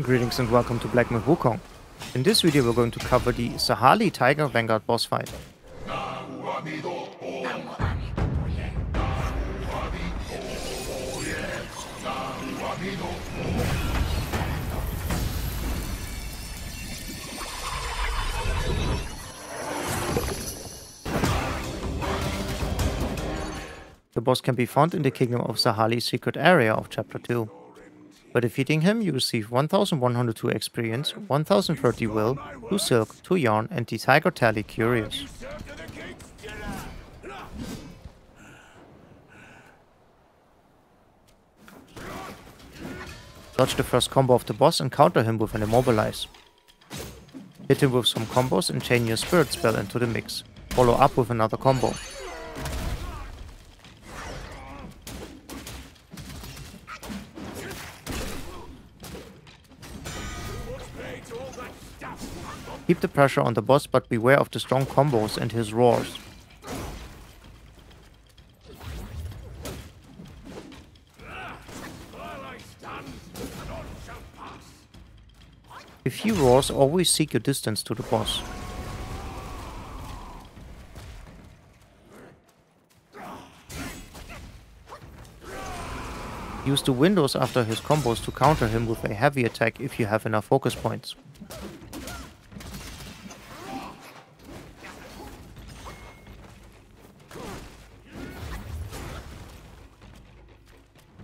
Greetings and welcome to Black Myth Wukong. In this video we're going to cover the Sahali Tiger Vanguard boss fight. The boss can be found in the Kingdom of Sahali secret area of chapter 2. By defeating him, you receive 1102 experience, 1030 will, 2 silk, 2 yarn, and the Tiger Tally Curious. Dodge the first combo of the boss and counter him with an Immobilize. Hit him with some combos and chain your Spirit spell into the mix. Follow up with another combo. Keep the pressure on the boss, but beware of the strong combos and his roars. If he roars, always seek your distance to the boss. Use the windows after his combos to counter him with a heavy attack if you have enough focus points.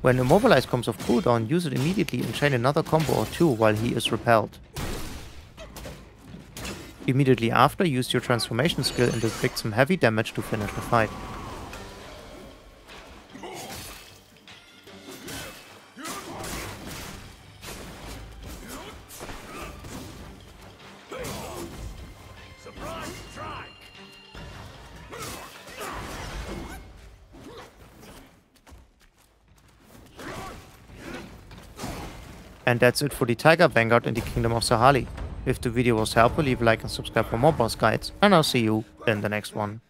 When Immobilize comes off cooldown, use it immediately and chain another combo or two while he is repelled. Immediately after, use your transformation skill and inflict some heavy damage to finish the fight. And that's it for the Tiger Vanguard in the Kingdom of Sahali. If the video was helpful, leave a like and subscribe for more boss guides, and I'll see you in the next one.